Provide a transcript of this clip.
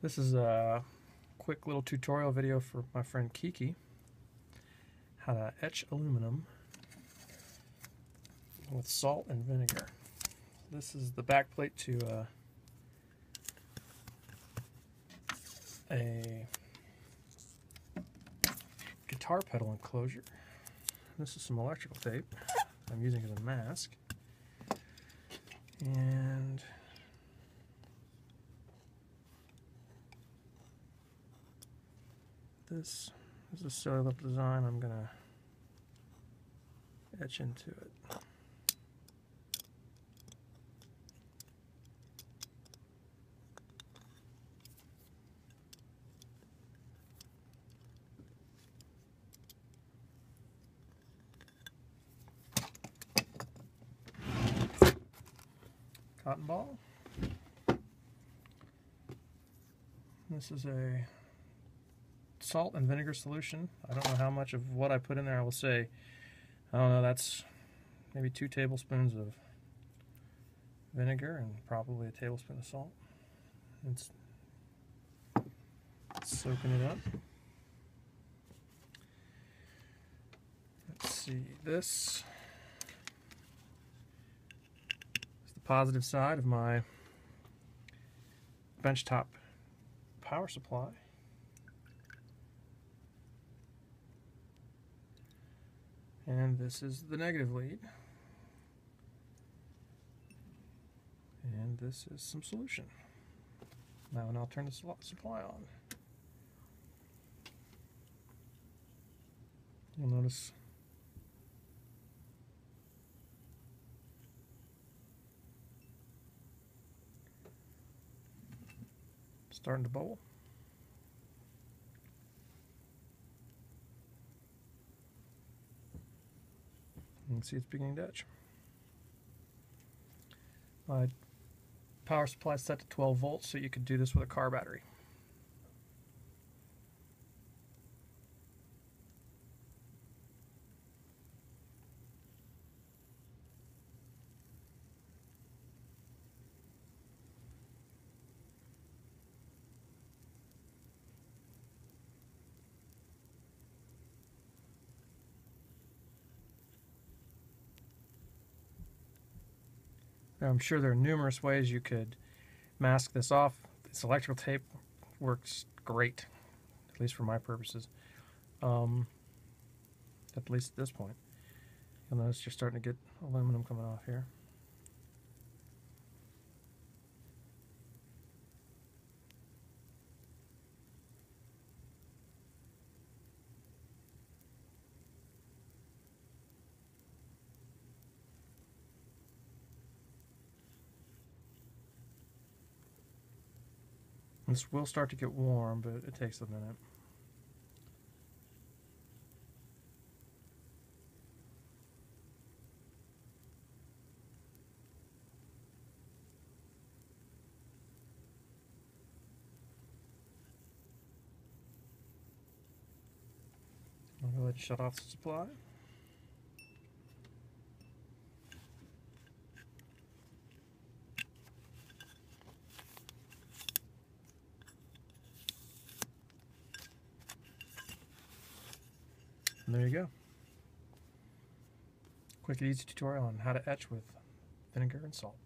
This is a quick little tutorial video for my friend Kiki. How to etch aluminum with salt and vinegar. This is the back plate to uh, a guitar pedal enclosure. This is some electrical tape I'm using as a mask. And this is a silly little design I'm gonna etch into it. Cotton ball. This is a salt and vinegar solution. I don't know how much of what I put in there I will say. I don't know, that's maybe two tablespoons of vinegar and probably a tablespoon of salt. It's soaking it up. Let's see, this is the positive side of my benchtop power supply. And this is the negative lead. And this is some solution. Now and I'll turn the supply on. You'll notice starting to bubble. Can see it's beginning to etch. My power supply is set to 12 volts, so you could do this with a car battery. Now, I'm sure there are numerous ways you could mask this off. This electrical tape works great, at least for my purposes. Um, at least at this point. You'll notice you're starting to get aluminum coming off here. This will start to get warm, but it takes a minute. I'm going to shut off the supply. And there you go. Quick and easy tutorial on how to etch with vinegar and salt.